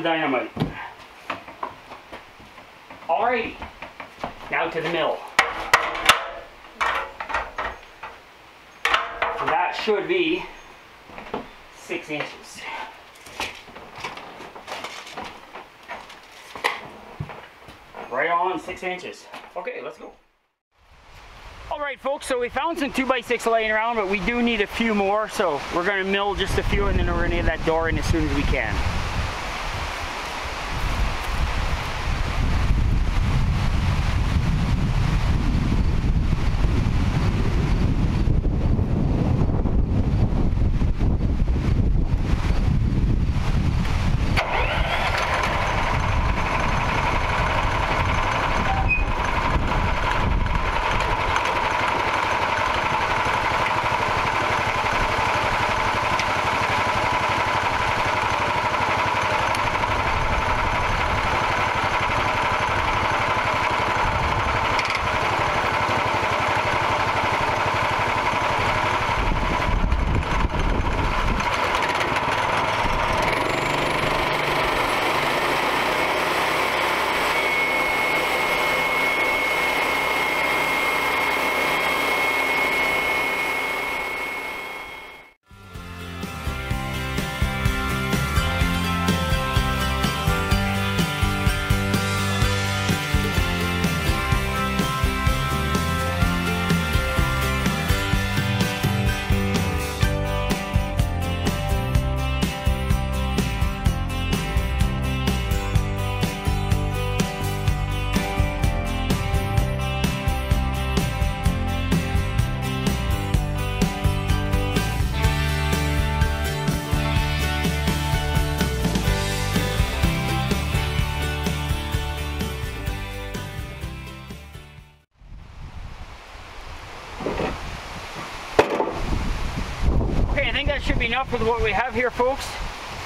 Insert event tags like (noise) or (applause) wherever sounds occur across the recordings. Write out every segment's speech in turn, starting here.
The dynamite. Alrighty, now to the mill. That should be six inches. Right on six inches. Okay, let's go. All right, folks, so we found some 2x6 laying around, but we do need a few more, so we're gonna mill just a few and then we're gonna get that door in as soon as we can. That should be enough with what we have here, folks.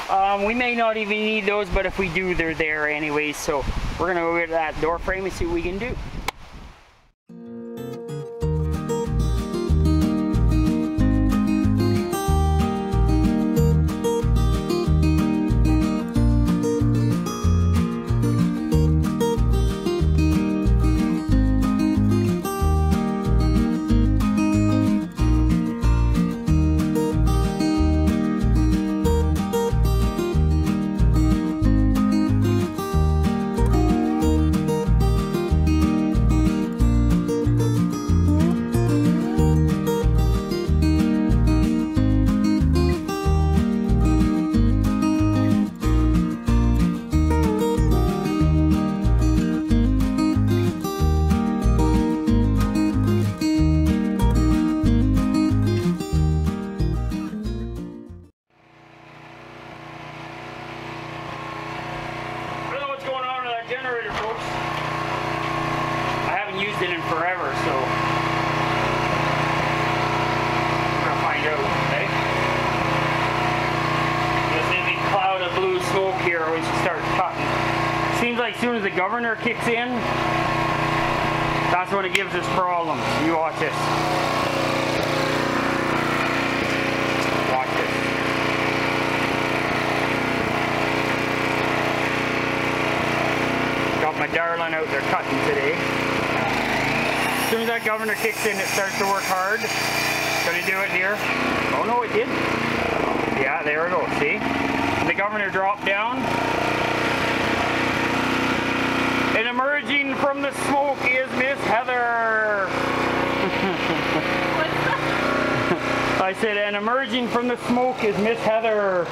Um, we may not even need those, but if we do, they're there anyways. So we're gonna go get that door frame and see what we can do. Soon as the governor kicks in, that's when it gives us problems. You watch this. Watch this. Got my darling out there cutting today. As soon as that governor kicks in, it starts to work hard. Gonna do it here. Oh no, it did. Yeah, there it goes, see? The governor dropped down. And (laughs) emerging from the smoke is Miss Heather. I said, and emerging from the smoke is Miss Heather.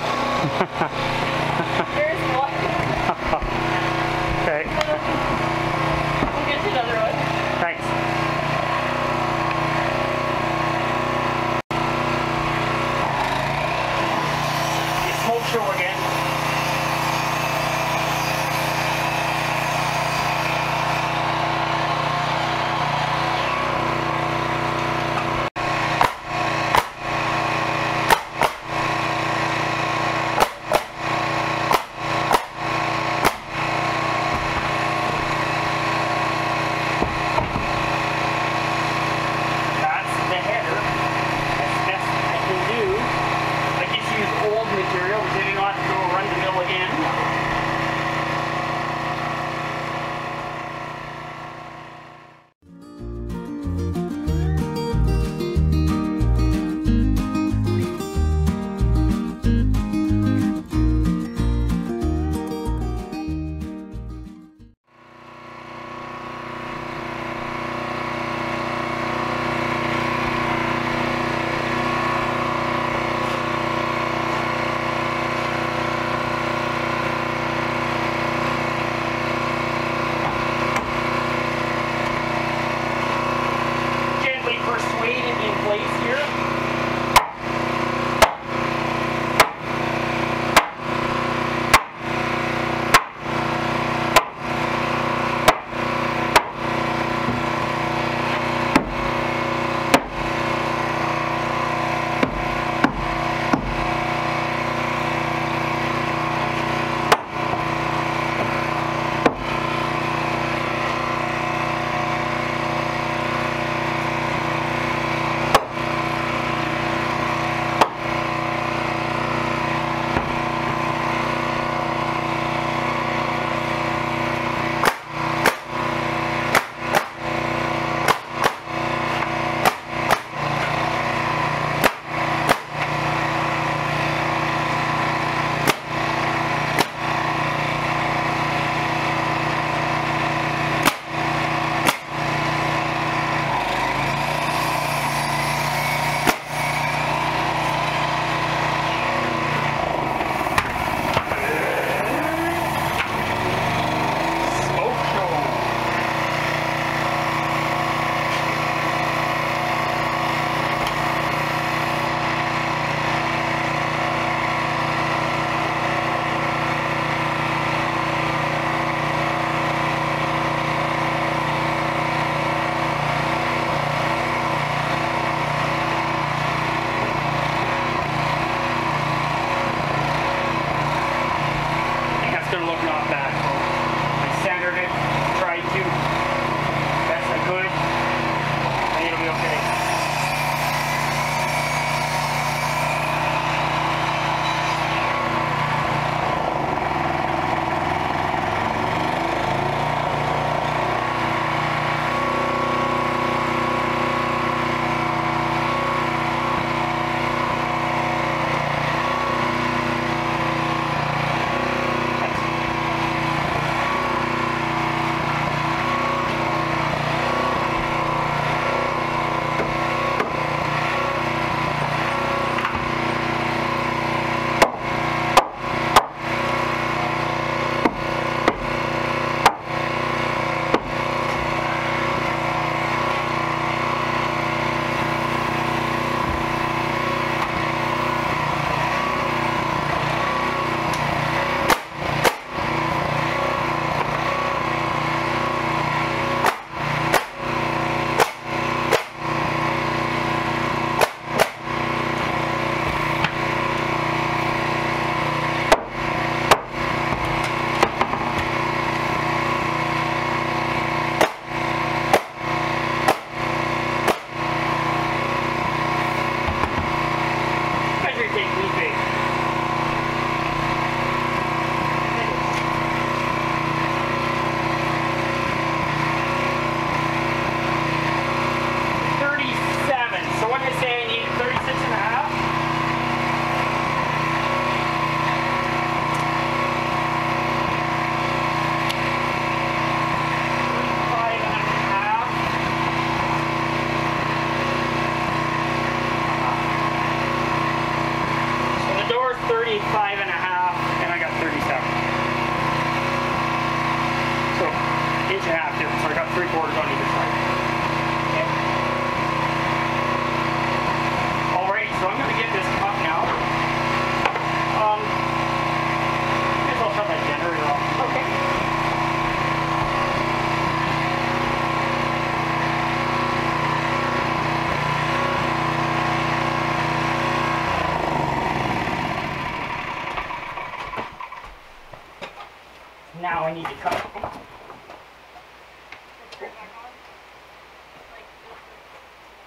Now I need to cut.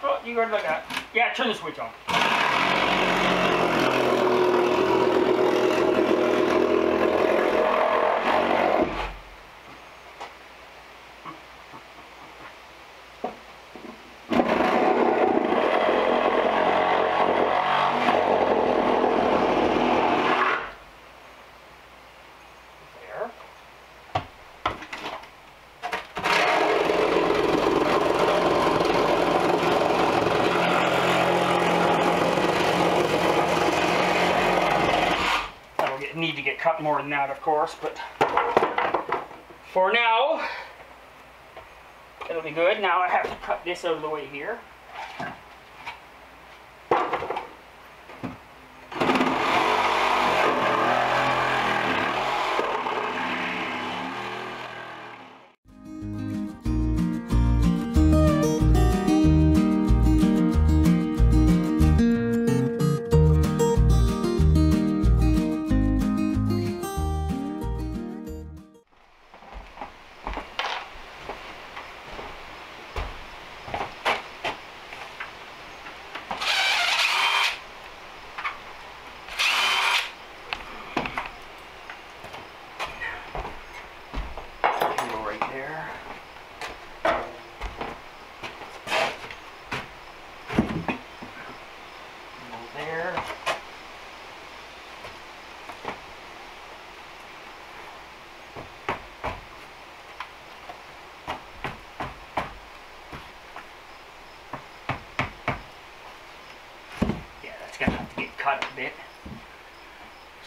Oh, you it like that. Yeah, turn the switch on. There. That'll get, cut more than that, of course, but for now, it'll be good. Now I have to cut this out of the way here. Cut bit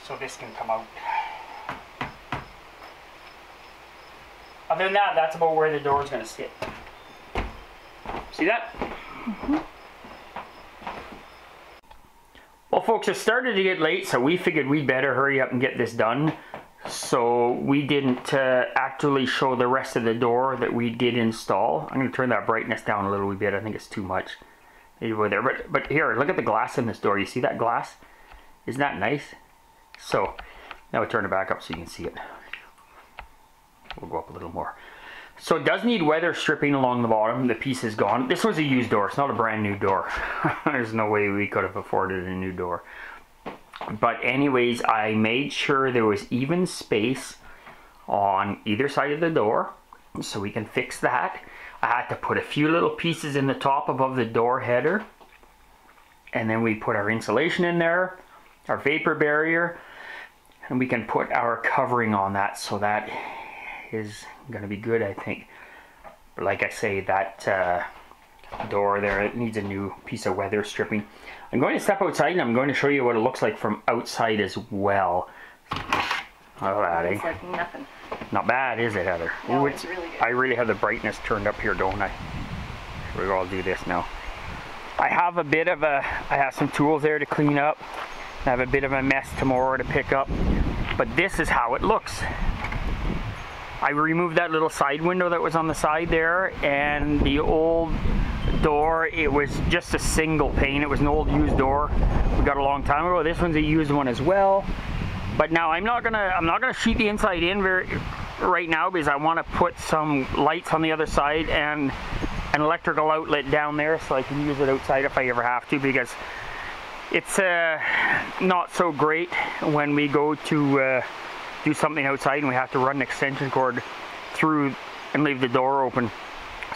so this can come out. Other than that, that's about where the door is going to sit. See that? Mhm. Well, folks, it started to get late, so we figured we'd better hurry up and get this done. So we didn't uh, actually show the rest of the door that we did install. I'm going to turn that brightness down a little bit. I think it's too much. Over there. But, but here, look at the glass in this door. You see that glass? Isn't that nice? So, now we turn it back up so you can see it. We'll go up a little more. So it does need weather stripping along the bottom. The piece is gone. This was a used door. It's not a brand new door. (laughs) There's no way we could have afforded a new door. But anyways, I made sure there was even space on either side of the door. So we can fix that. I had to put a few little pieces in the top above the door header. And then we put our insulation in there. Our vapor barrier. And we can put our covering on that so that is going to be good, I think. But like I say, that uh, door there, it needs a new piece of weather stripping. I'm going to step outside and I'm going to show you what it looks like from outside as well. That, eh? It's like nothing. Not bad, is it, Heather? No, Ooh, it's really good. I really have the brightness turned up here, don't I? We'll all do this now. I have a bit of a, I have some tools there to clean up. I have a bit of a mess tomorrow to pick up. But this is how it looks. I removed that little side window that was on the side there and the old door it was just a single pane it was an old used door we got a long time ago this one's a used one as well but now I'm not gonna I'm not gonna sheet the inside in very right now because I want to put some lights on the other side and an electrical outlet down there so I can use it outside if I ever have to because it's uh, not so great when we go to uh, do something outside and we have to run an extension cord through and leave the door open.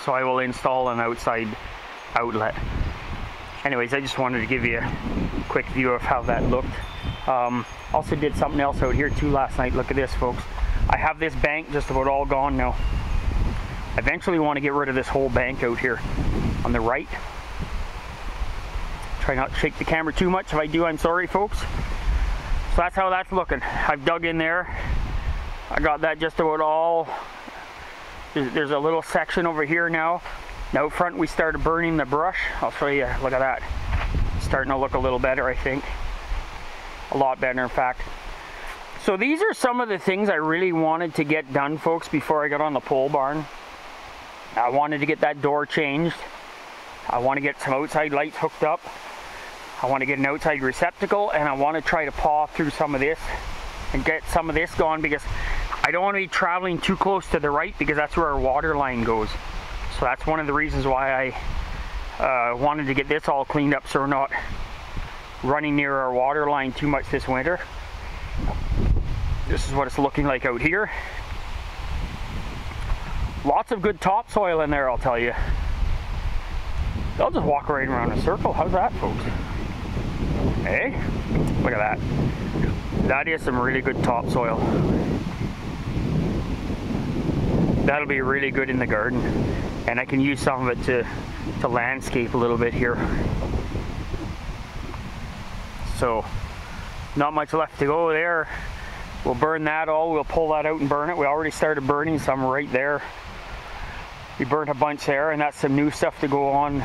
So I will install an outside outlet. Anyways, I just wanted to give you a quick view of how that looked. Um, also did something else out here too last night. Look at this, folks. I have this bank just about all gone now. Eventually want to get rid of this whole bank out here on the right. Try not to shake the camera too much. If I do, I'm sorry, folks. So that's how that's looking. I've dug in there. I got that just about all. There's, there's a little section over here now. Now front we started burning the brush. I'll show you. Look at that. It's starting to look a little better, I think. A lot better, in fact. So these are some of the things I really wanted to get done, folks, before I got on the pole barn. I wanted to get that door changed. I want to get some outside lights hooked up. I want to get an outside receptacle and I want to try to paw through some of this and get some of this gone because I don't want to be traveling too close to the right because that's where our water line goes. So that's one of the reasons why I uh, wanted to get this all cleaned up so we're not running near our water line too much this winter. This is what it's looking like out here. Lots of good topsoil in there, I'll tell you. They'll just walk right around in a circle. How's that, folks? Hey, look at that. That is some really good topsoil. That'll be really good in the garden. And I can use some of it to, to landscape a little bit here. So, not much left to go there. We'll burn that all. We'll pull that out and burn it. We already started burning some right there. We burnt a bunch there, and that's some new stuff to go on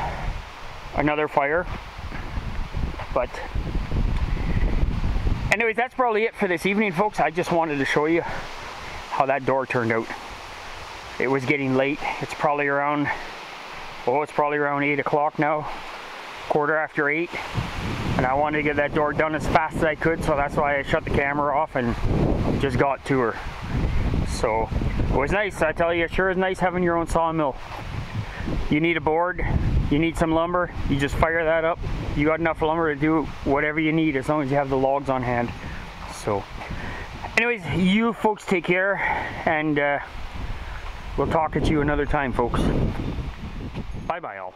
another fire. But anyways, that's probably it for this evening, folks. I just wanted to show you how that door turned out. It was getting late. It's probably around, oh, it's probably around 8 o'clock now, quarter after 8. And I wanted to get that door done as fast as I could, so that's why I shut the camera off and just got to her. So it was nice. I tell you, it sure is nice having your own sawmill. You need a board, you need some lumber, you just fire that up. You got enough lumber to do whatever you need as long as you have the logs on hand. So, anyways, you folks take care, and uh, we'll talk at you another time, folks. Bye bye, all.